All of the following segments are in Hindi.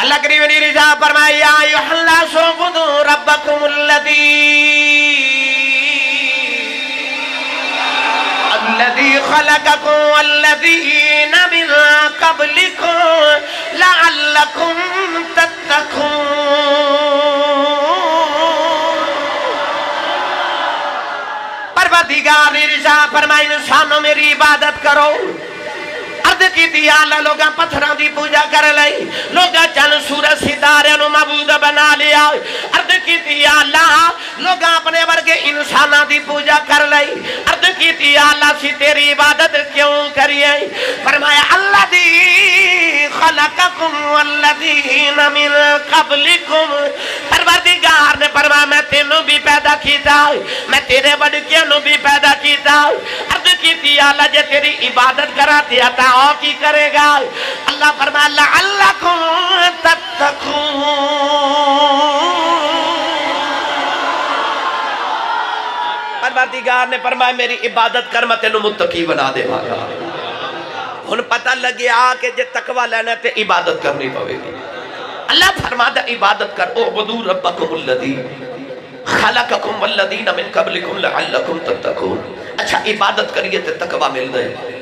अल्लाह करीम ने रिजा फरमाया युहल्ला सुबुदु रब्बकुम अल्लदी अल्लदी खलककुम अल्लदीन मिन कबलिकुम लअल्लकुम तत्तकुन। परवरदिगार ने रिजा फरमाया, इंसानों मेरी इबादत करो। अर्द की दियाला लोग पत्थरों की पूजा कर ली लोग चल सूरज सितारे मबूद बना लिया। अर्द की दियाला लोग अपने वर्गे इंसान की पूजा कर ली अर्द की दियाला सी तेरी इबादत क्यों करिए? फरमाया अल्लाह दी खलककुम वल्लदीन मिन कबलिकुम। परवरदिगार ने फरमाया, मैं तेनू भी पैदा कीता। मैं तेरे बड़कियों नु भी पैदा कीता। दियाला जे तेरी इबादत करा दिया ता और की करेगा? अल्लाह फरमाया अल्लाह को परवरदिगार ने फरमाया, मेरी इबादत कर, मैं तेन मुत्तकी बना देवांगा। हुन पता लग्या कि जे तकवा लेना ते इबादत करनी पवेगी। अल्लाह फरमादा, इबादत कर, ओ बदू रब्बकुमुल्लदी खलककुम वल्लदीन मिन कबलिकुम लअल्लकुम तत्तकून। अच्छा इबादत करिए तकवा मिलता है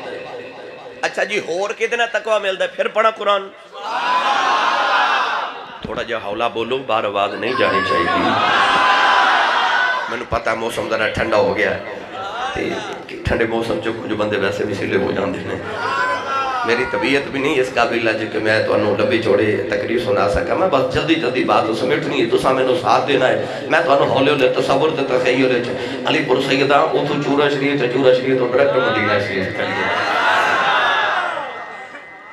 अच्छा जी, होर कि तकवा मिलता है फिर पढ़ा कुरान। थोड़ा जहा हौला बोलो बार आवाज़ नहीं जानी चाहिए मैं पता मौसम जरा ठंडा हो गया ठंडे मौसम च कुछ बंद वैसे भी सीले हो जाते हैं मेरी तबीयत भी नहीं इस काबिल है कि मैं ਤੁਹਾਨੂੰ ਲੰਬੀ ਚੌੜੀ ਤਕਰੀਰ ਸੁਣਾ ਸਕਾਂ ਮੈਂ ਬਸ ਜਲਦੀ ਜਲਦੀ ਬਾਤ ਸਮਝਣੀ ਹੈ ਤੁਸੀਂ ਮੈਨੂੰ ਸਾਥ ਦੇਣਾ ਹੈ ਮੈਂ ਤੁਹਾਨੂੰ ਹੌਲੇ ਹੌਲੇ ਤਸਵੁਰ ਤੇ ਤਖਯਲ ਚ ਅਲੀਪੁਰ ਸੈਯਦਾ ਉਥੋਂ ਚੂਰਾ ਸ਼ਰੀਫ ਤੇ ਚੂਰਾ ਸ਼ਰੀਫ ਤੋਂ ਡਾਇਰੈਕਟ ਮਦੀਨਾ ਸ਼ਰੀਫ ਕਰੀਏ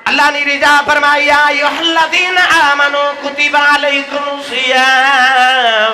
अल्लाह ने रिजा फरमाया युहल्लदीन आमनु कुतिबा अलैकुम सियाम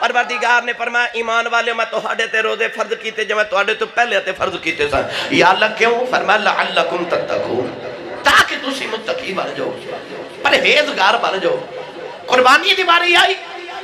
परवरदिगार ने फरमाया ईमान वाले मैं ते रोज़े फ़र्ज़ किए जो मैं तो पहले ते फ़र्ज़ किए या क्यों ताकि तुसी बन जाओ परहेजगार बन जाओ कुर्बानी दी बारी आई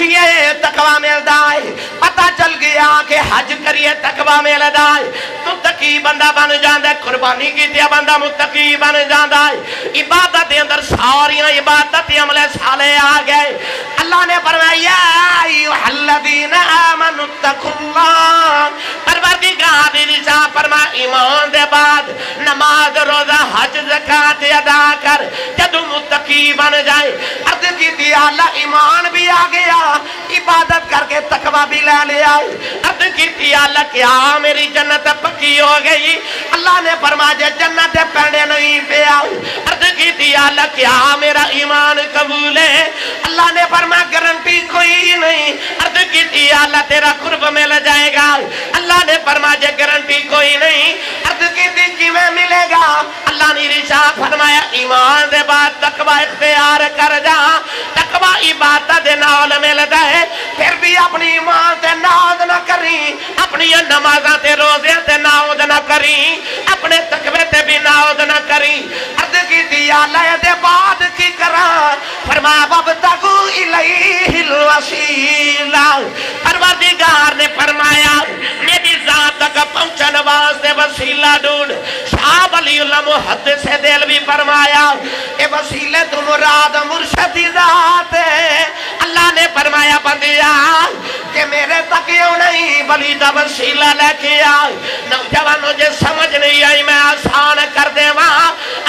रखिए तकवा मिलता है पता चल गया कि हज करिए, तकवा मिलता है मुतकी बंदा बन जाता है कुर्बानी की बंदा मुतकी बन जाता है। इबादत के अंदर सारिया इबादत अमले साले आ गए। अल्लाह ने फरमाया ईमान दे बाद नमाज़, रोजा, हज, ज़कात अदा कर। जदों मुतकी बन जाए, अर्ज़ की अल्लाह, ईमान भी आ गया। इबादत करके तकवा भी ले लिया अर्ज़ की अल्लाह क्या मेरी जन्नत पक्की हो गई। अल्लाह ने फरमाया जन्नत पैने नहीं पे अर्ज़ की अल्लाह क्या मेरा ईमान कबूल है? अल्लाह ने फरमा गारंटी कोई नहीं। अर्ज़ की अल्लाह तेरा कुर्ब मिल जाएगा। अल्लाह ने फरमाया गारंटी कोई नहीं। अर्ज़ की किवें मिलेगा। अल्लाह ने इरशाद फरमाया, ईमान दे बाद तकवा इख्तियार कर जा। तकवा इबादत दे नाल मिलदा है फिर भी अपनी ईमान ते नाज ना करी। अपनी नमाज़ां ते रोज़े ते नाज ना करी। अपने तकवे ते भी नाज ना करी। अर्ज़ की दिया लय दे बाद की करा? फरमाया बब तकू इलैहिल वसीला। परवरदिगार ने फरमाया तक पहुंचन वास्ते वसीला ढूंढ शाह वली उल्लाह मुहद्दिस दिल भी फरमाया, ए वसीले तू मुराद मुर्शद जात। अल्लाह ने फरमाया, बंदिया, कि मेरे तक क्यों नहीं? बली दा वसीला लेके आ नौजवानों जे समझ नहीं आई, मैं आसान कर देवा।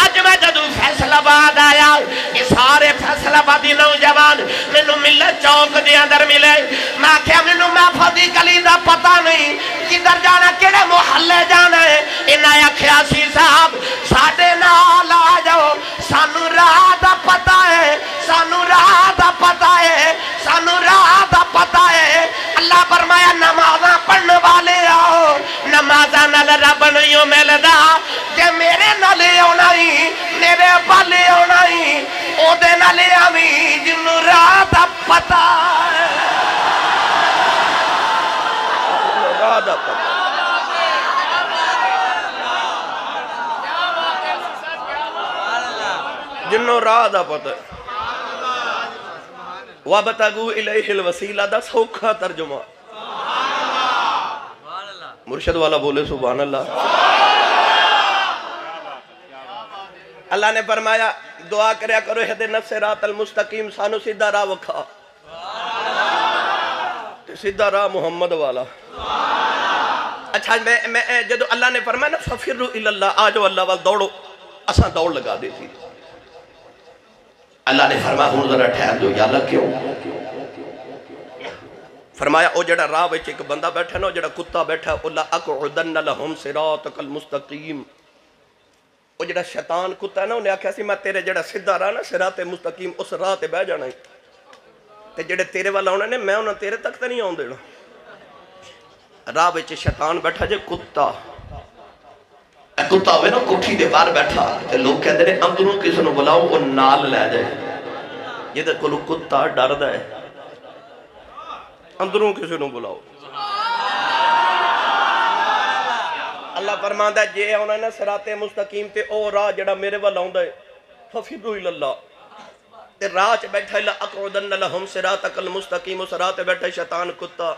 अज मैं जदू फैसलाबाद आया ये सारे फैसलाबादी नौजवान मैनू मिले, चौक दे अंदर मिले। मैं आख्या, मैनू महफल दी गली दा पता नहीं किधर जाना, केड़े मुहल्ले जाना है? इन्हें आख्या साहब साडे नाल आ जाओ। सानू राह दा पता है, सानू राह दा पता है, सानू राह दा पता है। अल्लाह फरमाया, नमाजा पढ़ने वाले आओ। नमाजा नाल रब नहीं मिलदा जे मेरे नाल आना ही, मेरे पाले आना ही। ओदे आवी जिन्नू राह दा पता है। जिंदाबाद आपका जिन्हों राह का पता। वाह बतागू इलाही वसीला का सौखा तर्जुमा। मुर्शद वाला बोले सुबह अल्लाह अल्लाह ने फरमाया, दुआ करया करो हदे नफसे रात अल मुस्तकीम, सानू सीधा राह वखा। सीधा राह मुहम्मद वाला। अच्छा मैं मैं जदों अल्लाह ने फरमाया ना फफिरु इल्लल्लाह आ जाओ अल्लाह वाल दौड़ो। असा दौड़ लगा दी थी अल्लाह ने फरमाया, हुन जरा ठहर जाओ या अल्लाह क्यों फरमाया, ओ जड़ा राह एक बंदा बैठा ना जड़ा कुत्ता बैठा उला अकुदन लहुम सिरातकल मुस्तकीम। ओ जड़ा शैतान कुत्ता ना, उन्हें आख्या मैं तेरे जड़ा सीधा राह ना, सिराते मुस्तकीम, उस राह ते बह जाना ते जेड़े तेरे वाल आने ने, मैं उन्हें तेरे तक तो नहीं आउन देना। ਰਾਹ ਵਿੱਚ ਸ਼ੈਤਾਨ ਬੈਠਾ ਜੇ ਕੁੱਤਾ। ਇਹ ਕੁੱਤਾ ਹੋਵੇ ਨਾ ਕੋਠੀ ਦੇ ਬਾਹਰ ਬੈਠਾ ਤੇ ਲੋਕ ਕਹਿੰਦੇ ਨੇ ਅੰਦਰੋਂ ਕਿਸ ਨੂੰ ਬੁਲਾਓ ਉਹ ਨਾਲ ਲੈ ਜਾਏ। ਜਿਹਦੇ ਕੋਲ ਕੁੱਤਾ ਡਰਦਾ ਹੈ। ਅੰਦਰੋਂ ਕਿਸੇ ਨੂੰ ਬੁਲਾਓ। ਅੱਲਾ ਫਰਮਾਂਦਾ ਜੇ ਆਉਣਾ ਨੇ ਸਰਾਤੇ ਮੁਸਤਕੀਮ ਤੇ ਉਹ ਰਾਹ ਜਿਹੜਾ ਮੇਰੇ ਵੱਲ ਆਉਂਦਾ ਹੈ ਫਫਿਰੂ ਇਲੱਲਾ। ਤੇ ਰਾਹ 'ਚ ਬੈਠਾ ਇਲਾ ਅਕਉਦਨ ਲਹਮ ਸਿਰਾਤਕਲ ਮੁਸਤਕੀਮ ਸਰਾਤੇ ਬੈਠਾ ਸ਼ੈਤਾਨ ਕੁੱਤਾ।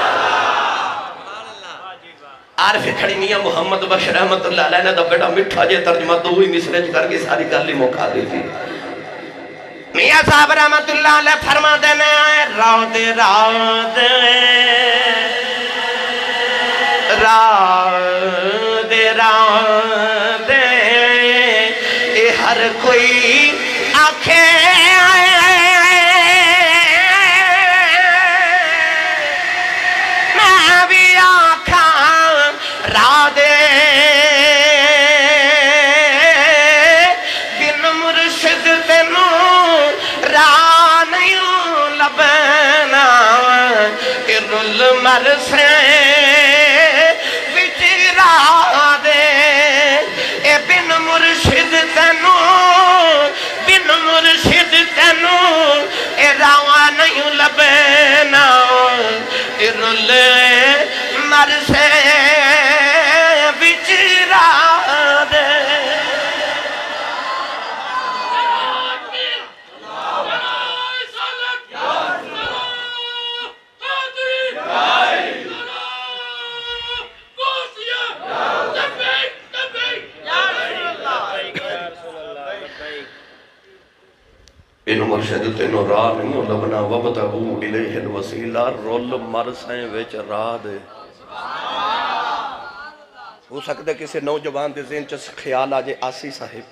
आरफ खड़ी मियाँ मोहम्मद बश रहमतुल्लाह अलैह ने तो बड़ा मिठा जे तर्जुमा दो ही मिसरे करके सारी गल ही मुका दी थी। मियाँ साहब रहमतुल्लाह अलैह देने रात रात रात रात। कि इन मुर्शद तेनों राह नहीं लबना वबतहू इलैहिल वसीला रुल मर सैं विच राह दे हो सकता किसी नौजवान के जेन च ख्याल आ जाए आसी साहिब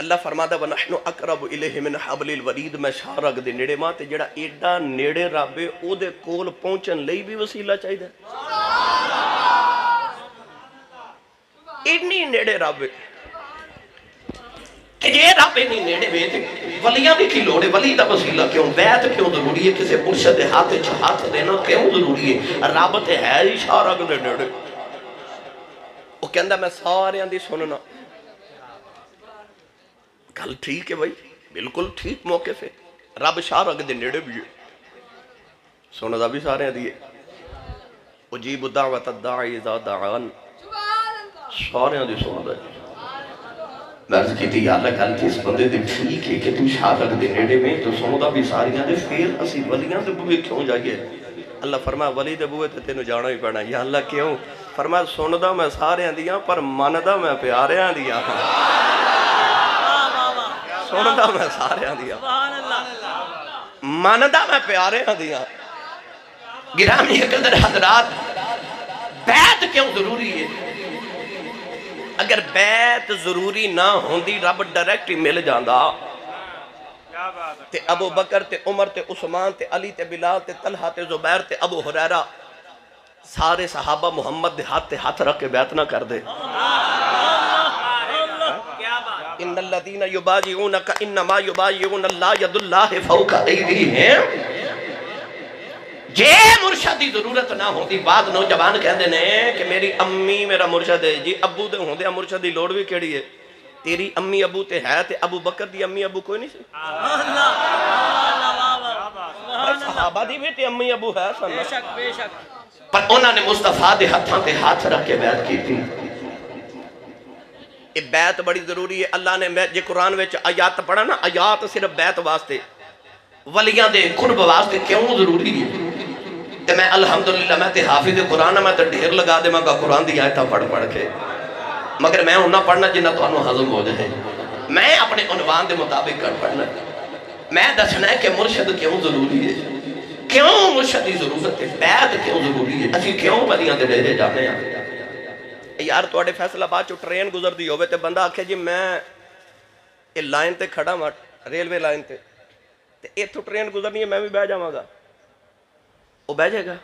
अल्लाह फरमादा वनहनु अकरब इलैहि मिन हबलिल वरीद मैं शारग ਦੇ ਨੇੜੇ ਮਾਂ ਤੇ ਜਿਹੜਾ ਏਡਾ ਨੇੜੇ ਰੱਬ ਹੈ ਉਹਦੇ ਕੋਲ ਪਹੁੰਚਣ ਲਈ ਵੀ ਵਸੀਲਾ ਚਾਹੀਦਾ ਇੰਨੀ ਨੇੜੇ ਰੱਬ ਹੈ ਕਿ ਜੇ ਰੱਬ ਇੰਨੀ ਨੇੜੇ ਵੇ ਤੇ वलिया की की लौड़ है वली का वसीला क्यों? बैत क्यों ज़रूरी है? किसी मुर्शद के हाथ च हाथ देना क्यों ज़रूरी है? रब तो है ही सारा ने कहता मैं सारे की सुनना। गल ठीक है भाई, बिल्कुल ठीक मौके से। रब शाह अग के नेड़े भी है। सुनता भी सारे दी है। उजीब दावत दाई दा दान। सारे की सुनता जी अर्ज़ की यार गल इस बंदे ठीक है कि तू शादक के में तो सुनता भी सारिया ने फिर असं वलिया के बूहे क्यों जाइए अल्लाह फरमा वली के बूहे तो तेन जाना ही पैना या अल्लाह क्यों फरमा सुनता मैं सारिया दियाँ पर मनता मैं प्यारिया दियाँ सुनता मैं सारिया दियाँ मनता मैं प्यारिया दियाँ गिरामी हजरात बैत क्यों ज़रूरी है अगर बैत ज़रूरी ना होंगी रब डायरेक्ट ही मिल जाता ते अबू बकर ते उमर ते उस्मान ते अली ते बिलाल ते तलहा ते जुबैर ते अबू हुरैरा सारे सहाबा मुहम्मद दे हाथ ते हाथ रख के बैत ना कर दे। इन लदीना युबाजी ऊन इन मा युबाजी ऊन अल्लाह यदुल्लाह फौका अयदीहिम। जे मुर्शद की ज़रूरत ना होती बाद नौजवान कहते ने कि मेरी अम्मी मेरा मुर्शद है। जी अबू तो होंगे मुर्शद की लोड़ भी केड़ी है? तेरी अम्मी अबू तो है ते अबू बकर दी अम्मी अबू कोई नहीं सी? सहाबा दी भी ते अम्मी अबू है बेशक बेशक। पर उन्होंने मुस्तफ़ा के हाथों हाथ रख के बैत की बैत बड़ी ज़रूरी है। अल्लाह ने मैं जे कुरान में आयात पढ़ा ना आयात सिर्फ़ बैत वास्ते। वलियाँ दे कुर्ब वास्ते क्यों ज़रूरी है? ते मैं अल्हम्दुलिल्लाह मैं ते हाफिज कुरान मैं तो ढेर लगा देवांगा कुरान दी आयतां पढ़ पढ़ के मगर मैं उन्ना पढ़ना जिन्ना तुहानू हजम हो जाए मैं अपने उनवान के मुताबिक कर पढ़ना मैं दसना है कि मुर्शद क्यों जरूरी है क्यों मुर्शद की जरूरत है बैत क्यों जरूरी है असं क्यों वलियां दे डेरे जाने यार ਤੁਹਾਡੇ ਫੈਸਲਾਬਾਦ ਚੋਂ ਟ੍ਰੇਨ ਗੁਜ਼ਰਦੀ ਹੋਵੇ ਤੇ ਬੰਦਾ ਆਖੇ ਜੀ ਮੈਂ ਇਹ ਲਾਈਨ ਤੇ ਖੜਾ ਵਾਂ ਰੇਲਵੇ ਲਾਈਨ ਤੇ ਤੇ ਇੱਥੋਂ ਟ੍ਰੇਨ ਗੁਜ਼ਰਨੀ ਹੈ ਮੈਂ ਵੀ ਬਹਿ ਜਾਵਾਂਗਾ ਉਹ ਬਹਿ ਜਾਏਗਾ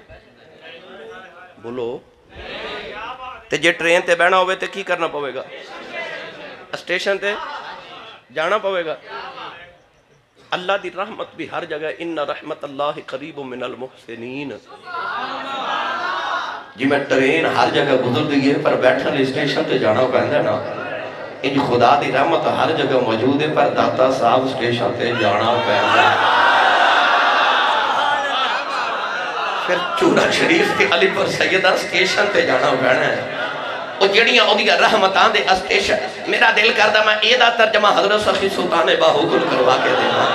ਬੋਲੋ ਤੇ ਜੇ ਟ੍ਰੇਨ ਤੇ ਬਹਿਣਾ ਹੋਵੇ ਤੇ ਕੀ ਕਰਨਾ ਪਵੇਗਾ ਸਟੇਸ਼ਨ ਤੇ ਜਾਣਾ ਪਵੇਗਾ अल्लाह की रहमत भी हर जगह इन रहमत अल्लाह करीब मिनल मुहसिनीन जी मैं ट्रेन हर जगह गुजरती है पर बैठन लिए स्टेशन ते जाना पैंदा ना इंज खुदा की रहमत हर जगह मौजूद है पर दाता साहब स्टेशन ते जाना पैंदा फिर चूड़ा शरीफ से अलीपुर सैयदा स्टेशन पर जाना पैना है। रहमत मेरा दिल करता मैं तर्जमा हज़रत सखी सुल्तान करवा के देना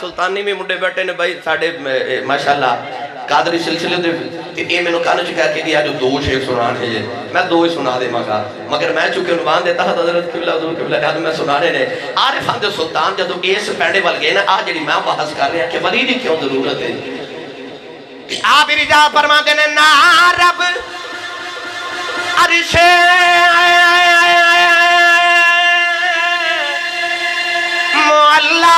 सुल्तानी भी मुंडे बैठे ने भाई माशाला कादरी सिलसिले मैंने कल च दो मैं दो ही सुना देवगा मगर मैं चुके देता था तो हज़रत किबला मैं सुनाने ने। आरिफान सुल्तान इस पैंडे वाल गए ना आ जी मैं बहस कर रहा कि की क्यों ज़रूरत है? आप रिजा फरमाते ने ना रब अरशे मुअल्ला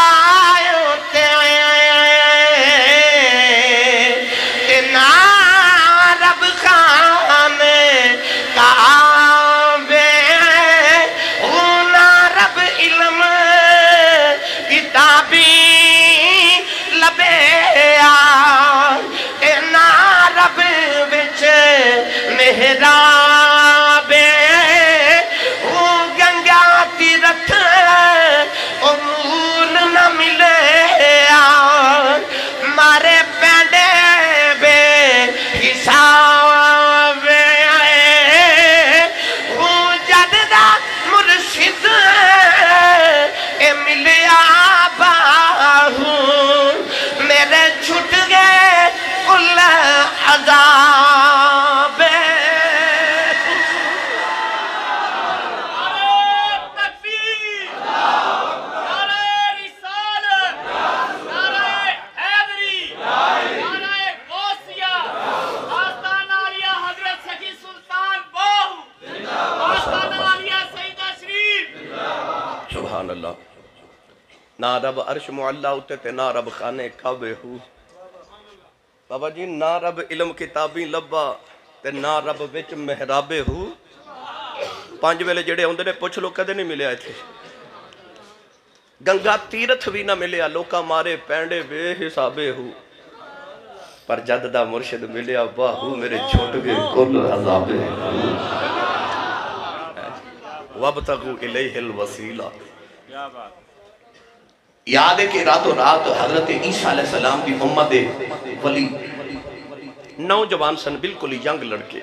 सुभान अल्लाह ना रब अर्श मुअल्ला उते ते ना रब खाने काबे हु बाबा जी ना रब इल्म किताबी लब्बा ते ना रब विच महराबे हु पंज वेले ਜਿਹੜੇ ਆਉਂਦੇ ਨੇ ਪੁੱਛ ਲੋ ਕਦੇ ਨਹੀਂ ਮਿਲਿਆ ਇੱਥੇ ਗੰਗਾ ਤੀਰਥ ਵੀ ਨਾ ਮਿਲਿਆ ਲੋਕਾਂ ਮਾਰੇ ਪੈਂਡੇ ਬੇਹਿਸਾਬੇ ਹੂ ਪਰ ਜਦ ਦਾ ਮੁਰਸ਼ਿਦ ਮਿਲਿਆ ਬਾਹੂ ਮੇਰੇ ਛੁੱਟ ਗਏ ਕੁੱਲ ਅਜ਼ਾਬੇ वबतगु इलैहिल वसीला क्या बात याद है कि रातों रात हज़रत ईसा सलाम की उम्मत वली, नौजवान सन, बिल्कुल यंग लड़के।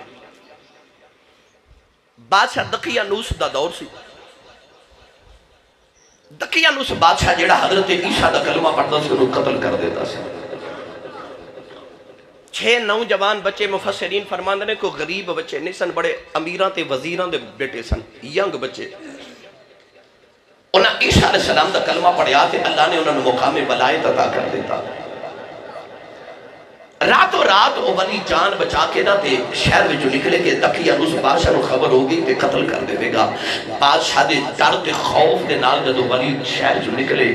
बादशाह दकिया नूस का दौर से। दकिया नूस बादशाह जेड़ा हज़रत ईसा का कलमा पढ़ता से कतल कर देता से। छे नौजवान बच्चे मुफसरीन फरमाते ने, कोई गरीब बच्चे नहीं सन बड़े अमीर वज़ीर के बेटे सन, यंग बच्चे। उन्हें ईशा सलाम का कलमा पढ़िया अल्लाह ने उन्होंने बलायत अदा कर दिता। रातों रात जान बचा के ना शहर निकले के तकी उस बादशाह कतल कर देगा बादशाह डर खौफ के जो शहर निकले,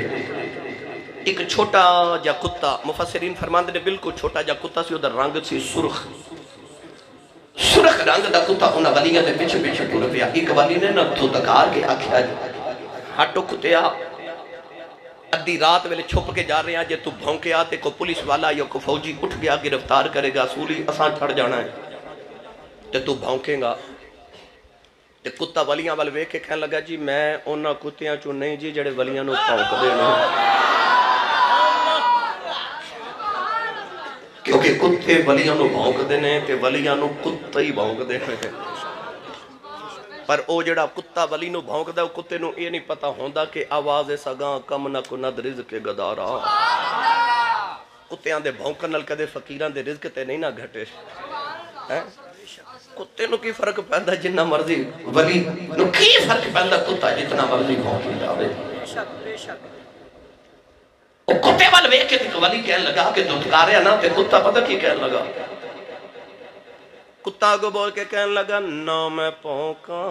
एक छोटा जहा कुत्ता मुफसरीन फरमाते ने, बिल्कुल छोटा जहा कुत्ता से रंग से सुरख। सुरख रंग का कुत्ता उन्हें वलिया के पिछे पिछे टुर पिया एक बली ने ना धुतकार के आख्या ਹਟੋ ਕੁੱਤਿਆ ਅੱਧੀ ਰਾਤ ਵੇਲੇ ਛੁਪ ਕੇ ਜਾ ਰਿਹਾ ਜੇ ਤੂੰ ਭੌਂਕਿਆ ਤੇ ਕੋ ਪੁਲਿਸ ਵਾਲਾ ਜਾਂ ਕੋ ਫੌਜੀ ਉੱਠ ਗਿਆ, ਗ੍ਰਿਫਤਾਰ ਕਰੇਗਾ, ਸੂਲੀ ਅਸਾਂ ਛੱਡ ਜਾਣਾ ਹੈ। ਤੇ ਤੂੰ ਭੌਂਕੇਗਾ। ਤੇ ਕੁੱਤਾ ਵਲੀਆਂ ਵੱਲ ਵੇਖ ਕੇ ਕਹਿਣ ਲੱਗਾ, ਜੀ, ਮੈਂ ਉਹਨਾਂ ਕੁੱਤਿਆਂ ਚੋਂ ਨਹੀਂ ਜੀ, ਜਿਹੜੇ ਵਲੀਆਂ ਨੂੰ ਭੌਂਕਦੇ ਨੇ। ਕਿਉਂਕਿ ਕੁੱਤੇ ਵਲੀਆਂ ਨੂੰ ਭੌਂਕਦੇ ਨੇ ਤੇ ਵਲੀਆਂ ਨੂੰ ਕੁੱਤੇ ਹੀ ਭੌਂਕਦੇ ਨੇ। ਪਰ ਉਹ ਜਿਹੜਾ ਕੁੱਤਾ ਵਲੀ ਨੂੰ ਭੌਂਕਦਾ ਉਹ ਕੁੱਤੇ ਨੂੰ ਇਹ ਨਹੀਂ ਪਤਾ ਹੁੰਦਾ ਕਿ ਆਵਾਜ਼ ਸਗਾ ਕਮ ਨਾ ਕੋ ਨਦ ਰਿਜ਼ਕ ਗਦਾਰਾ। ਕੁੱਤਿਆਂ ਦੇ ਭੌਂਕਣ ਨਾਲ ਕਦੇ ਫਕੀਰਾਂ ਦੇ ਰਿਜ਼ਕ ਤੇ ਨਹੀਂ ਨਾ ਘਟੇ। ਹੈ? ਕੁੱਤੇ ਨੂੰ ਕੀ ਫ਼ਰਕ ਪੈਂਦਾ ਜਿੰਨਾ ਮਰਜ਼ੀ ਵਲੀ ਨੂੰ ਕੀ ਫ਼ਰਕ ਪੈਂਦਾ ਕੁੱਤਾ ਜਿੰਨਾ ਮਰਜ਼ੀ ਭੌਂਕੀ ਜਾਵੇ? ਬੇਸ਼ੱਕ ਬੇਸ਼ੱਕ। ਉਹ ਕੁੱਤੇ ਵੱਲ ਵੇਖ ਕੇ ਤੇ ਵਲੀ ਕਹਿਣ ਲੱਗਾ ਕਿ ਦੁਤਕਾਰਿਆ ਨਾ ਤੇ ਕੁੱਤਾ ਪਤਾ ਕੀ ਕਹਿਣ ਲੱਗਾ? कुत्ता को बोल के कहने लगा ना मैं पौका।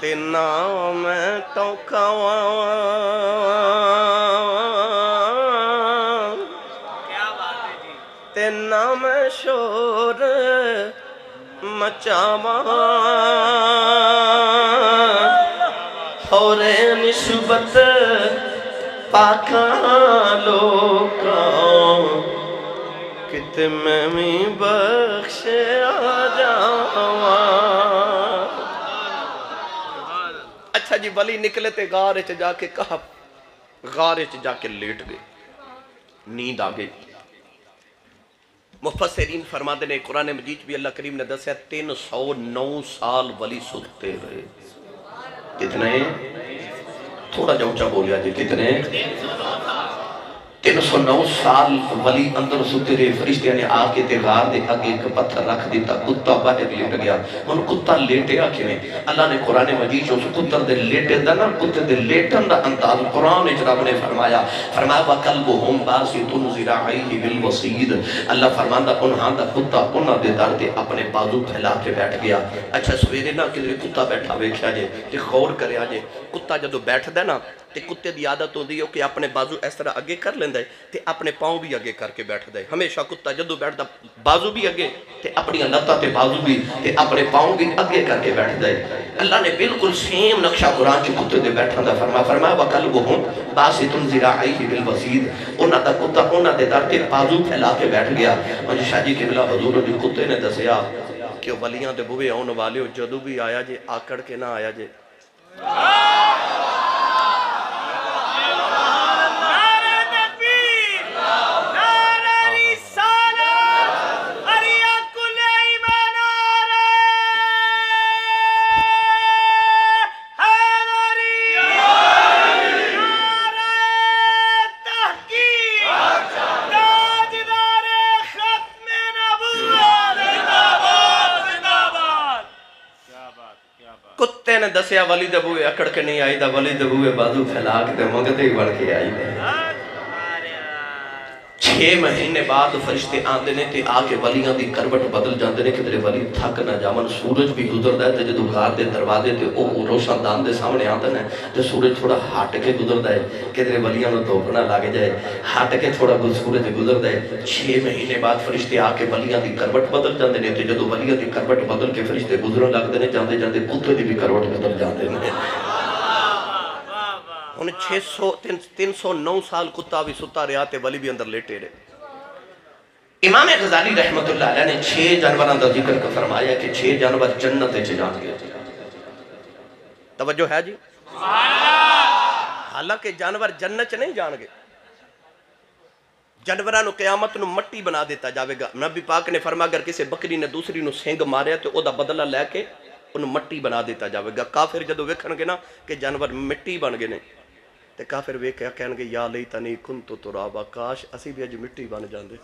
ते मैं टोका ते मैं शोर मचावा। हो रे निस्बत पाखा लोग तुम में बख्श अच्छा जी, वली निकले ते गार च जाके कहा, गारे च जाके लेट गए, नींद आ गई। मुफसरीन फरमाते ने, कुरान मजीद भी अल्लाह करीम ने दस तीन सौ नौ साल बली सुखते रहे। कितने? थोड़ा जा ऊँचा बोलिया जी, कितने? तीन सौ नौ साल वली अंदर सुते रहे ने आके एक पत्थर रख कुत्ता बाहर लेट गया। कुत्ता अल्लाह ने कुरान मजीद लेटे ना, कुत्ते लेटन अंदाज कुरान ने फरमाया। फरमाया वा कल्बुहुम बासितुन ज़िराइहि बिल वसीद। अल्लाह फरमांदा दा कुत्ता दे दर ते अपने बाजू फैला के बैठ गया। अच्छा सवेरे ना किधरे कुत्ता बैठा वेख्या जे ते गौर करया जे, कुत्ता जदों बैठदा ना ਤੇ ਕੁੱਤੇ ਦੀ ਆਦਤ ਹੁੰਦੀ ਹੈ ਕਿ ਆਪਣੇ ਬਾਜ਼ੂ ਇਸ ਤਰ੍ਹਾਂ ਅੱਗੇ ਕਰ ਲੈਂਦਾ ਹੈ ਤੇ ਆਪਣੇ ਪਾਉ ਵੀ ਅੱਗੇ ਕਰਕੇ ਬੈਠਦਾ ਹੈ ਹਮੇਸ਼ਾ ਕੁੱਤਾ ਜਦੋਂ ਬੈਠਦਾ ਬਾਜ਼ੂ ਵੀ ਅੱਗੇ ਤੇ ਆਪਣੀਆਂ ਲੱਤਾਂ ਤੇ ਬਾਜ਼ੂ ਵੀ ਤੇ ਆਪਣੇ ਪਾਉ ਵੀ ਅੱਗੇ ਕਰਕੇ ਬੈਠਦਾ ਹੈ ਅੱਲਾ ਨੇ ਬਿਲਕੁਲ ਸੇਮ ਨਕਸ਼ਾ ਕੁਰਾਨ ਚ ਕੁੱਤੇ ਦੇ ਬੈਠਣ ਦਾ ਫਰਮਾ ਫਰਮਾਇਆ ਵਕਲ ਵਹੁਮ ਬਾਸਿਤੁਨ ਜ਼ਿਰਾਇhi ਬਿਲ ਵਸੀਦ ਉਹਨਾਂ ਦਾ ਕੁੱਤਾ ਉਹਨਾਂ ਦੇ ਦਰ ਤੇ ਬਾਜ਼ੂ ਫੈਲਾ ਕੇ ਬੈਠ ਗਿਆ ਉਹ ਸ਼ਾਜੀ ਕਿਬਲਾ ਹਜ਼ੂਰ ਦੇ ਕੁੱਤੇ ਨੇ ਦੱਸਿਆ ਕਿ ਉਹ ਵਲੀਆਂ ਦੇ ਬੂਹੇ ਆਉਣ ਵਾਲੇ ਜਦੋਂ ਵੀ ਆਇਆ ਜੇ ਆਕੜ ਕੇ ਨਾ ਆਇਆ ਜੇ नारे दसिया वली दबूए अकड़ के नहीं आई दा वली दबूए बाजू फैला के मंगते ही बढ़ के आई 6 ਮਹੀਨੇ ਬਾਅਦ ਫਰਿਸ਼ਤੇ ਆਉਂਦੇ ਨੇ ਤੇ ਆ ਕੇ ਵਲੀਆਂ ਦੀ ਕਰਵਟ ਬਦਲ ਜਾਂਦੇ ਨੇ ਕਿਧਰੇ ਵਲੀ ਥੱਕ ਨਾ ਜਾਵਣ ਸੂਰਜ ਵੀ ਗੁਜ਼ਰਦਾ ਹੈ ਤੇ ਜਦੋਂ ਘਰ ਦੇ ਦਰਵਾਜ਼ੇ ਤੇ ਉਹ ਰੋਸ਼ਨਦਾਨ ਦੇ ਸਾਹਮਣੇ ਆਉਂਦੇ ਨੇ ਤੇ ਸੂਰਜ ਥੋੜਾ ਹਟ ਕੇ ਗੁਜ਼ਰਦਾ ਹੈ ਕਿਧਰੇ ਵਲੀਆਂ ਨੂੰ ਧੁੱਪ ਨਾ ਲੱਗ ਜਾਏ ਹਟ ਕੇ ਥੋੜਾ ਗੁ ਸੂਰਜ ਗੁਜ਼ਰਦਾ ਹੈ 6 ਮਹੀਨੇ ਬਾਅਦ ਫਰਿਸ਼ਤੇ ਆ ਕੇ ਵਲੀਆਂ ਦੀ ਕਰਵਟ ਬਦਲ ਜਾਂਦੇ ਨੇ ਤੇ ਜਦੋਂ ਵਲੀਆਂ ਦੀ ਕਰਵਟ ਬਦਲ ਕੇ ਫਰਿਸ਼ਤੇ ਗੁਜ਼ਰਨ ਲੱਗਦੇ ਨੇ ਜਾਂਦੇ ਜਾਂਦੇ ਕੁੱਤੇ ਦੀ ਵੀ ਕਰਵਟ ਬਦਲ ਜਾਂਦੇ ਨੇ उन्हें छः सौ, तीन तीन सौ नौ साल कुत्ता भी सुता रहा तो भी अंदर लेटे रहे। इमाम गजाली रहमत ने छः जानवर का ज़िक्र फरमाया कि छः जानवर जन्नत जान गए। है जी? हालाँकि जानवर जन्नत नहीं जान गए। जानवरों क्यामत न मट्टी बना दिता जाएगा नबी पाक ने फरमा अगर किसी बकरी ने दूसरी सिंग मारिया तो वह बदला लैके उन्होंने मट्टी बना दिता जाएगा काफिर जो वेखन ना कि जानवर मिट्टी बन गए ने। ਤੇ ਕਾਫਿਰ ਵੇਖਿਆ ਕਹਿਣਗੇ ਯਾ ਲਈ ਤਨੀ ਕੁੰਤੁ ਤੁਰਾਬਾ ਕਾਸ਼ ਅਸੀਂ ਵੀ ਅੱਜ ਮਿੱਟੀ ਬਣ ਜਾਂਦੇ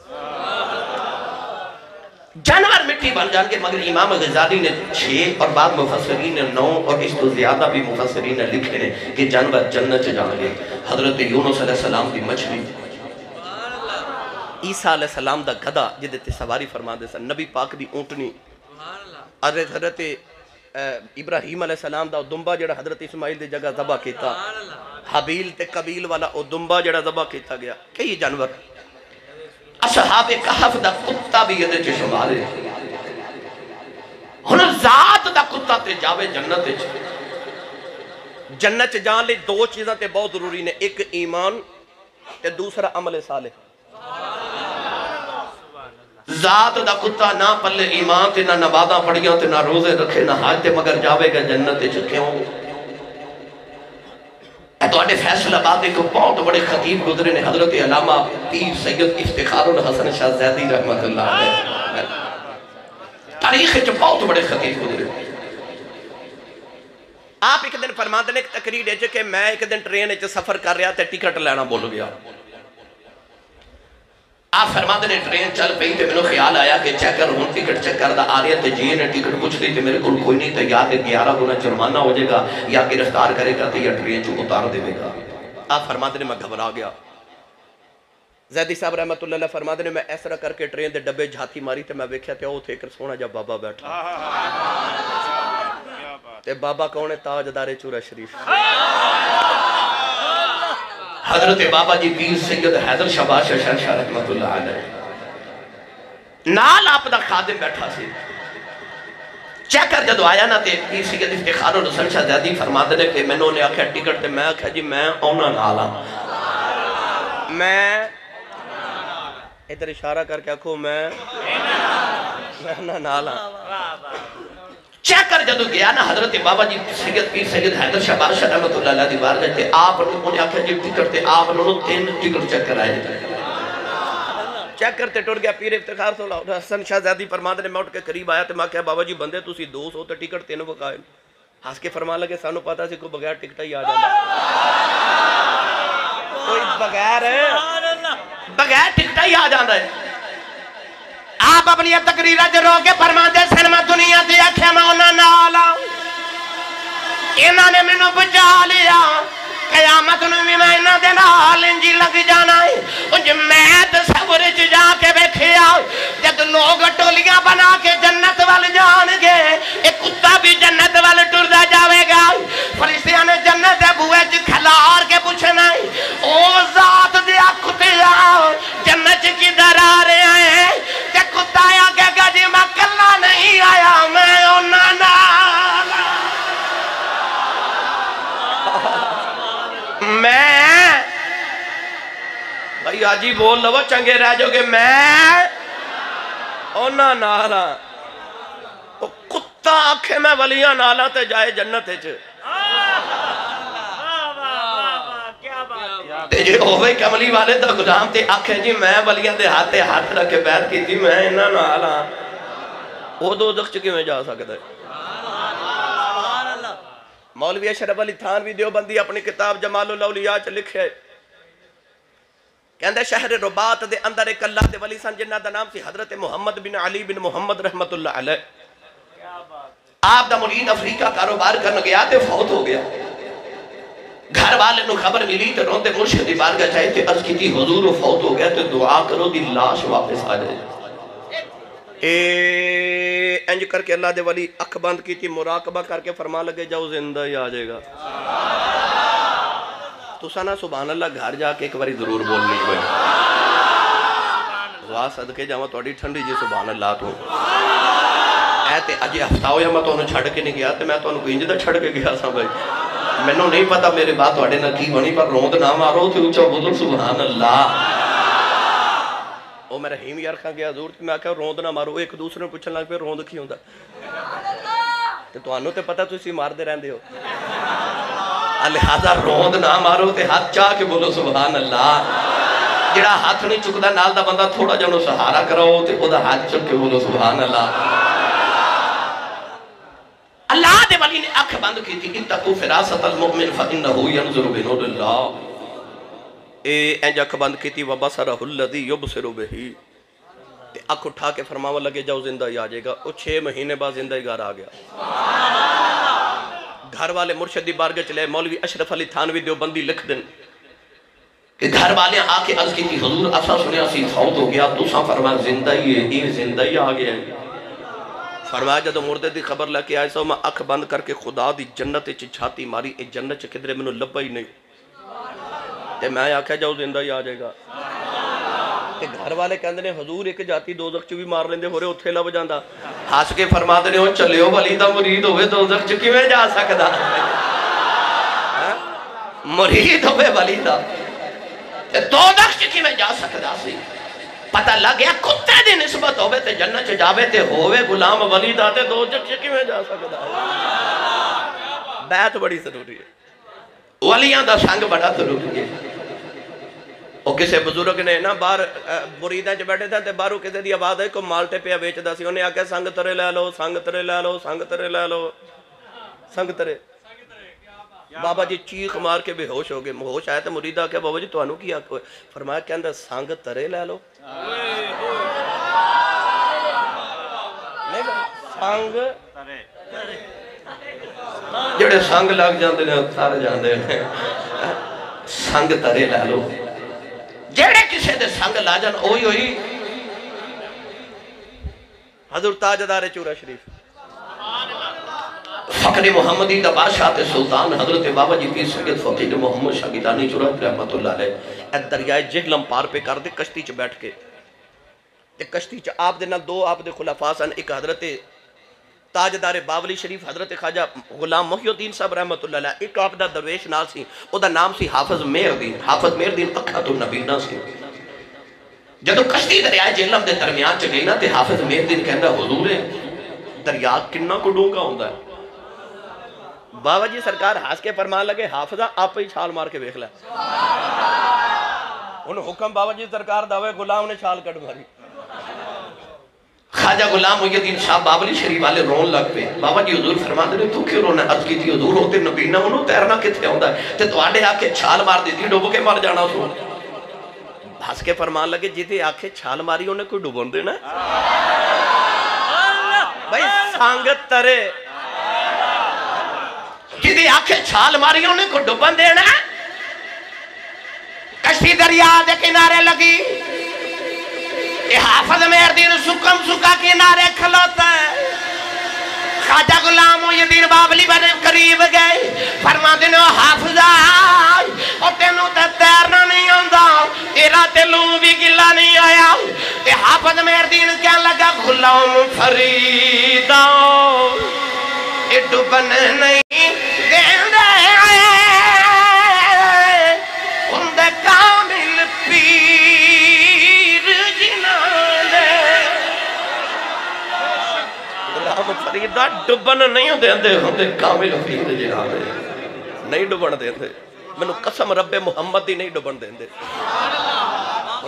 जानवर मिट्टी बन जाएंगे मगर इमाम गजाली ने छह और बाद मुफसरीन ने नौ और इस तो ज्यादा भी मुफसरीन ने लिखे ने कि जानवर जन्नत च जाएंगे हजरत यूनुस अलैहि सलाम की मछली ईसा अलैहि सलाम दा गधा जिदे ते सवारी फरमाते सन नबी पाक दी ऊंटनी अरे हजरत अ, इब्राहिम अलैहि सलाम दा दुंबा जेड़ा हजरत इस्माइल दी जगह ज़बह कीता हबील ते कबील वाला वो दुम्बा जड़ा दबा किया गया कई जानवर? कहफ कुत्ता भी ये शुमार है। जात कुत्ता जावे जन्नत जन्नत दो चीजा बहुत ज़रूरी ने, एक ईमान ते दूसरा अमल साले जात का कुत्ता ना पले ईमान ते ना नबादा पड़िया ते ना रोज़े रखे, ना हाथ ते मगर जावेगा जन्नत क्यों? ਤੁਹਾਡੇ ਫੈਸਲਾਬਾਦ ਇੱਕ ਬਹੁਤ ਬੜੇ ਖਤੀਬ ਗੁਜ਼ਰੇ ਨੇ ਹਜ਼ਰਤ ਅਲਾਮਾ ਪੀਰ ਸੈਦ ਇਫਤਖਾਰੁਲ ਹਸਨ ਸ਼ਾਹ ਜ਼ੈਦੀ ਰਹਿਮਤੁਲਾਹ ਅਲੈਹ ਤਾਰੀਖ ਵਿੱਚ ਬਹੁਤ ਬੜੇ ਖਤੀਬ ਗੁਜ਼ਰੇ ਆਪ ਇੱਕ ਦਿਨ ਫਰਮਾਉਂਦੇ ਨੇ ਤਕਰੀਰ ਵਿੱਚ ਕਿ ਮੈਂ ਇੱਕ ਦਿਨ ਟ੍ਰੇਨ ਵਿੱਚ ਸਫ਼ਰ ਕਰ ਰਿਹਾ ਤੇ ਟਿਕਟ ਲੈਣਾ ਭੁੱਲ ਗਿਆ आप फरमाते ने ट्रेन चल पई तो मैं ख्याल आया कि चेक हूँ टिकट चेक करता आ रही है तो जी ने टिकट पूछ ली तो मेरे कोई नहीं तो या तो ग्यारह गुना जुर्माना हो जाएगा या गिरफ़्तार करेगा तो या ट्रेन चो उतार देगा आप फरमाते ने मैं घबरा गया। जैदी साहब रहमत फरमाते ने मैं इस तरह करके ट्रेन के डब्बे झाती मारी तो मैं वेख्या तो उसे एक सोहना जहा बाबा बैठा। बाबा कौन है? ताजदारे चूरा शरीफ। हज़रत बाबा जी पीर सैयद हैदर शबाश रहमतुल्लाह अलैह। नाल आप दा खादिम बैठा सी। चेकर जदों आया ना पीर सैयद इफ्तिखार हुसैन शहजादी फरमाते ने कि मैंने उन्हें आख्या टिकट ते मैं आख्या जी, मैं औना नाल हाँ मैं इधर इशारा करके आखो, मैं मैं ना नाल हाँ चेकर जो गया ना हज़रत बाबा जी सैयद पीर सैयद हैदर शाह शाह बादशाह रहमतुल्लाह दी बार ते आप उन्हें आख्या जी टिकट ते आप नु तीन टिकट चेक कराए। चेक करते टुट गया पीर इफ्तिखार तो लाहौर हसन शाहजादी फरमाते ने मैं उठ के करीब आया तो मैं क्या बाबा जी बंदे तुसी 200 ते तो टिकट तीन बकाए हंस के फरमा लगे सानू पता सी कोई बगैर टिकट ही आ जांदा कोई बगैर बगैर टिकट ही आ जांदा है। आप अपनी तकरीर रो के फरमाते सन दुनिया से आख्या मैं उन्होंने इन्होंने मैनू बचा लिया। कयामत भी मैं इन्होंने नाल लग जाना है मैं तो सबर च जाके वेखिया। जब लोग टोलियाँ बना के जन्नत वाल जाएँगे एक कुत्ता भी जन्नत वाल टुरदा जाएगा फरिश्तिया ने जन्नत के बूहे च खलार के पूछना है ओ जात दिया कुत्ते जन्नत कि दरार आए हैं? कुत्ता आ जी मैं कला नहीं आया, मैं मैं भाई बोल लवो, चंगे रह जाओगे। मैं ओना नाल तो कुत्ता आखे मैं वलिया नाल ते जाए जन्नत च। कमली वाले तो गुलाम से आखे जी मैं बलिया के हाथ से हाथ रख के ਹੱਥ की जी मैं इन्होंने हाल हाँ उदो दुख ਉਹ ਦੋਜ਼ਖ ਚ ਕਿਵੇਂ ਜਾ मौलवी अशरफ अली थान भी दो बंदी अपनी किताब जमाल उलिया च लिखे कहते शहर रुबात के अंदर एक अल्लाह के वली सन जिन्हों का नाम से हज़रत मुहम्मद बिन अली बिन मुहम्मद रहमत आप का मुरीद अफ्रीका कारोबार कर गया तो फौत हो गया ਫੌਤ ਹੋ ਗਿਆ ਘਰ ਵਾਲੇ ਨੂੰ ਖਬਰ ਮਿਲੀ ਤੇ ਰੋਂਦੇ ਮੁਰਸ਼ਿਦ ਦੀ ਬਾਰਗਾਹ ਚਾਹੇ ਤੇ ਅਰਜ਼ ਕੀਤੀ ਹਜ਼ੂਰ ਉਹ ਫੌਤ ਹੋ ਗਿਆ ਤੇ ਦੁਆ ਕਰੋ ਦੀ ਲਾਸ਼ ਵਾਪਸ ਆ ਜਾਏ ਇਹ ਇੰਜ ਕਰਕੇ ਅੱਲਾ ਦੇ ਵਲੀ ਅੱਖ ਬੰਦ ਕੀਤੀ ਮੁਰਾਕਬਾ ਕਰਕੇ ਫਰਮਾਨ ਲੱਗੇ ਜਾਓ ਜ਼ਿੰਦਾ ਹੀ ਆ ਜਾਏਗਾ ਤੁਸਾਂ ਨਾ ਸੁਭਾਨ ਅੱਲਾ ਘਰ ਜਾ ਕੇ ਇੱਕ ਵਾਰੀ ਜ਼ਰੂਰ ਬੋਲਣੀ ਕੋਈ ਵਾਹ ਸਦਕੇ ਜਾਵਾਂ ਤੁਹਾਡੀ ਠੰਡੀ ਜੀ ਸੁਭਾਨ ਅੱਲਾ ਤੋਂ ਐ ਤੇ ਅਜੇ ਹਫਤਾ ਹੋਇਆ ਮੈਂ ਤੁਹਾਨੂੰ ਛੱਡ ਕੇ ਨਹੀਂ ਗਿਆ ਤੇ ਮੈਂ ਤੁਹਾਨੂੰ ਇੰਜ ਦਾ ਛੱਡ ਕੇ ਗਿਆ ਸਾਂ ਬਾਈ ਮੈਨੂੰ ਨਹੀਂ ਪਤਾ ਮੇਰੇ ਬਾਤ ਤੁਹਾਡੇ ਨਾਲ ਕੀ ਬਣੀ ਪਰ ਰੋਂਦ ਨਾ ਮਾਰੋ ਤੇ ਉੱਚਾ ਬੋਲੋ ਸੁਭਾਨ ਅੱਲਾ ਉਹ ਮੈਂ ਰਹੀਮ ਯਾਰ ਖਾਂ ਗਿਆ ਹਜ਼ੂਰ ਤੇ ਮੈਂ ਆਖਿਆ ਰੋਂਦ ਨਾ ਮਾਰੋ ਉਹ ਇੱਕ ਦੂਸਰੇ ਨੂੰ ਪੁੱਛਣ ਲੱਗ ਪਏ ਰੋਂਦ ਕੀ ਹੁੰਦਾ ਤੇ ਤੁਹਾਨੂੰ ਤੇ ਪਤਾ ਤੁਸੀਂ ਮਾਰਦੇ ਰਹਿੰਦੇ ਹੋ ਆ ਲਿਹਾਜ਼ਾ ਰੋਂਦ ਨਾ ਮਾਰੋ ਤੇ ਹੱਥ ਚਾਹ ਕੇ ਬੋਲੋ ਸੁਭਾਨ ਅੱਲਾ ਜਿਹੜਾ ਹੱਥ ਨਹੀਂ ਚੁੱਕਦਾ ਨਾਲ ਦਾ ਬੰਦਾ ਥੋੜਾ ਜਿਹਾ ਉਹਨੂੰ ਸਹਾਰਾ ਕਰਾਓ ਤੇ ਉਹਦਾ ਹੱਥ ਚੁੱਕ ਕੇ ਬੋਲੋ ਸੁਭਾਨ अल्लाह दे वली ने अख बंद की थी, इत्तकू फिरासतल मुमिन फइन्नहु यनजुरु बिनुरिल्लाह ए इंज अख बंद की थी बाबा वबसरहुल लदी युबसिरु बिही। ते अख उठा के फरमावा लगे, जाओ ज़िंदा ही आ जाएगा। ओ 6 महीने बाद ज़िंदा ही घर आ गया। घर वाले मुर्शदी बारगे चले मौलवी अशरफ अली थानवी दे बंदी लिख दे कि घर वाले आके अर्ज़ की थी हजूर, असा सुनया सी फौत हो गया, तुसा फरमा ज़िंदा ही है ये ज़िंदा ही आ गया है। फरमाया ਜਦੋਂ ਮੁਰਦੇ ਦੀ ਖਬਰ ਲੈ ਕੇ ਆਏ ਸੋ ਮੈਂ ਅੱਖ ਬੰਦ ਕਰਕੇ ਖੁਦਾ ਦੀ ਜੰਨਤ ਵਿੱਚ ਛਾਤੀ ਮਾਰੀ ਇਹ ਜੰਨਤ ਚ ਕਿਧਰੇ ਮੈਨੂੰ ਲੱਭਾ ਹੀ ਨਹੀਂ ਤੇ ਮੈਂ ਆਖਿਆ ਜਾਓ ਜ਼ਿੰਦਾ ਹੀ ਆ ਜਾਏਗਾ ਤੇ ਘਰ ਵਾਲੇ ਕਹਿੰਦੇ ਨੇ ਹਜ਼ੂਰ ਇੱਕ ਜਾਤੀ ਦੋਜ਼ਖ ਚ ਵੀ ਮਾਰ ਲੈਂਦੇ ਹੋਰੇ ਉੱਥੇ ਲੱਭ ਜਾਂਦਾ ਹੱਸ ਕੇ ਫਰਮਾਉਂਦੇ ਨੇ ਉਹ ਚੱਲਿਓ ਵਲੀ ਦਾ ਮੁਰੀਦ ਹੋਵੇ ਦੋਜ਼ਖ ਚ ਕਿਵੇਂ ਜਾ ਸਕਦਾ ਮੁਰੀਦ ਹੋਵੇ ਵਲੀ ਦਾ ਤੇ ਦੋ ਨਕਸ਼ ਕਿਵੇਂ ਜਾ ਸਕਦਾ ਸੀ ਪਤਾ ਲੱਗ ਗਿਆ ਕੁੱਤੇ ਦੀ ਨਿਸਬਤ ਹੋਵੇ ਤੇ ਜੰਨਤ ਚ ਜਾਵੇ ਤੇ ਹੋਵੇ ਗੁਲਾਮ ਵਲੀ ਦਾ ਤੇ ਦੋ ਨਕਸ਼ ਕਿਵੇਂ ਜਾ ਸਕਦਾ? ਹੈ ਬੈਤ ਬੜੀ ਜ਼ਰੂਰੀ ਹੈ। ਵਲੀਆਂ ਦਾ ਸੰਗ ਬੜਾ ਜ਼ਰੂਰੀ ਹੈ। ਉਹ ਕਿਸੇ ਬਜ਼ੁਰਗ ਨੇ ਨਾ ਬਾਹਰ ਅ, ਮੁਰੀਦਾਂ 'ਚ ਬੈਠੇ ਤਾਂ ਤੇ ਬਾਹਰੋਂ ਕਿਸੇ ਦੀ ਆਵਾਜ਼ ਆਈ ਕੋ ਮਾਲਟੇ ਪਿਆ ਵੇਚਦਾ ਸੀ। ਉਹਨੇ ਆਖਿਆ ਸੰਗ ਤਰੇ ਲੈ ਲਓ ਸੰਗ ਤਰੇ ਲੈ ਲਓ ਸੰਗ ਤਰੇ ਲੈ ਲਓ ਸੰਗ ਤਰੇ। ਬਾਬਾ ਜੀ ਚੀਖ ਮਾਰ ਕੇ ਬੇਹੋਸ਼ ਹੋ ਗਏ। ਹੋਸ਼ ਆਇਆ ਤੇ ਮੁਰੀਦਾ ਆਖਿਆ ਬਾਬਾ ਜੀ ਤੁਹਾਨੂੰ ਕੀ ਆਖ ਫਰਮਾਇਆ ਕਹਿੰਦਾ ਸੰਗ ਤਰੇ ਲੈ ਲਓ। ਨਹੀਂ ਸੰਗ ਤਰੇ। ਜਿਹੜੇ ਸੰਗ ਲੱਗ ਜਾਂਦੇ ਨੇ ਤਰ ਜਾਂਦੇ ਨੇ। ਸੰਗ ਤਰੇ ਲੈ ਲਓ। ਜਿਹੜੇ ਕਿਸੇ ਦੇ ਸੰਗ ਲਾ ਜਾਣ ਉਹੀ ਹੋਈ ਹਜ਼ਰ ਤਾਜਦਾਰ ਚੂਰਾ ਸ਼ਰੀਫ। फ़कर मोहम्मदी का बादशाह सुल्तान हज़रत बाबा जी पीर सैयद फ़कीर मोहम्मद शागिदानी चुरत रहमत दरियाए जेहलम पार पे कर दे, कश्ती च बैठ के। ते कश्ती च आप दे नाल दो आप दे खुलाफा सन, एक हज़रत ताजदार बावली शरीफ, हज़रत खाजा गुलाम मोहियुद्दीन साहब रहमत एक आप का दरवेश नाल सी, ओदा नाम सी हाफज मेहरदीन हाफज मेहरदीन अखा तो नबीना सी। जदों कश्ती दरियाए जेहलम के दरमियान च गई ना तो हाफज मेहरदीन कहना हजूर है दरिया किन्ना को डूँगा होंगे बाबा जी सरकार हंस के फरमान लगे हाफजा आप ही छाल मार के वेख ला। उन हुक्म बाबा जी सरकार दावे गुलाम ने छाल कट मारी। खाजा गुलाम मुयद्दीन शाह बाबली शरीफ वाले रोन लग पे। बाबा जी हजूर फरमा दे तू क्यों रोना? अज की हजूर होते नबीना उन्होंने तैरना कितने आता है? तो थोड़े आके छाल मार दी डुब के मर जाना उस हस के फरमान लगे जिसे आखे छाल मारी उन्हें कोई डुबन देना भाई संगत तरे। कि आखे छाल मारी उन्हें को डुबन देना कश्ती दरिया के किनारे लगी। हाफज मेर दिन सुकम सुका किनारे खलोता है। खाजा गुलाम मुदीन बाबली बने करीब गए। फरमा दिन हाफजा और तेन तो तैरना नहीं आता तेरा तेलू भी गिला नहीं आया। ते हाफज मेर दिन क्या लगा, गुलाम फरीदा डुबन नहीं खुदा डुबन नहीं देंदे होंदे कामिल फील जिहादे नहीं डुबन देंदे मैनू कसम रब्बे मुहम्मद ही नहीं डुबन देंदे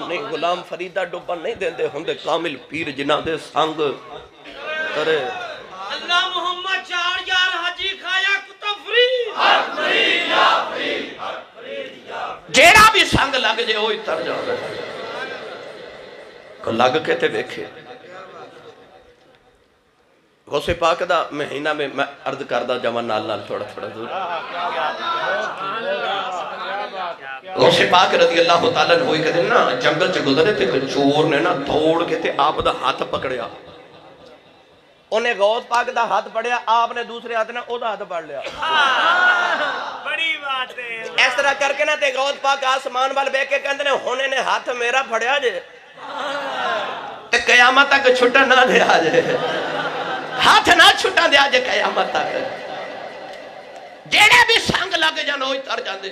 नहीं गुलाम फरीदा डुबन नहीं देंदे होंदे कामिल पीर जिन्हां दे संग करे अल्लाह मुहम्मद चार यार हाजी खाया कुतफरी हर फ्री या फ्री हर फ्री या जेड़ा भी संग लग जे ओही तर जावे को लग के ते वेखे गौसे पाक का महीना में मैं अर्द करता जावा नाल नाल थोड़ा थोड़ा दूर गौसे पाक रज़ी अल्लाह तला ना जंगल च गुजरे तो चोर ने ना दौड़ के आप दा हाथ पकड़िया उन्हें गौस पाक का हाथ पड़िया आपने दूसरे हाथ ने ओदा हाथ पड़ लिया इस तरह करके ना गौस पाक आसमान वाल बह के कहते ने हुन इन्हें हाथ मेरा फड़िया जे ते कयामत तक छुट्टा ना दिया जे हाथ ना छुटा दे अज कयामत तक। जेड़े भी संघ लग जाने वो तर जाते